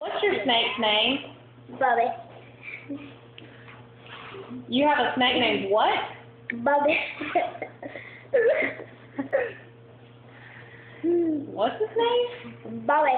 What's your snake's name? Bubby. You have a snake named what? Bubby. What's his name? Bubby.